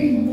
Amen.